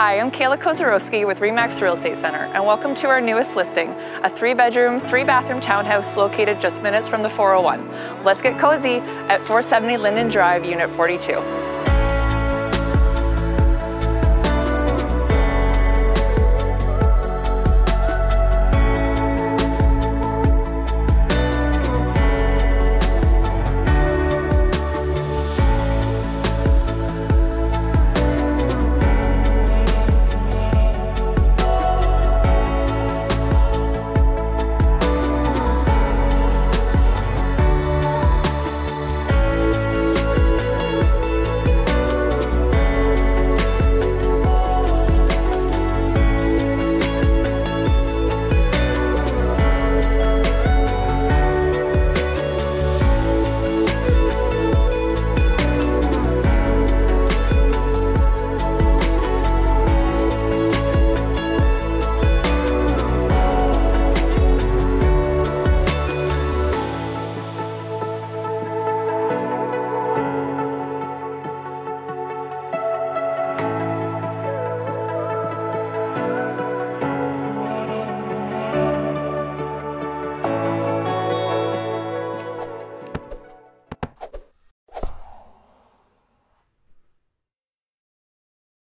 Hi, I'm Kayla Kozierowski with Remax Real Estate Center, and welcome to our newest listing, a three bedroom, three bathroom townhouse located just minutes from the 401. Let's get cozy at 470 Linden Drive, Unit 42.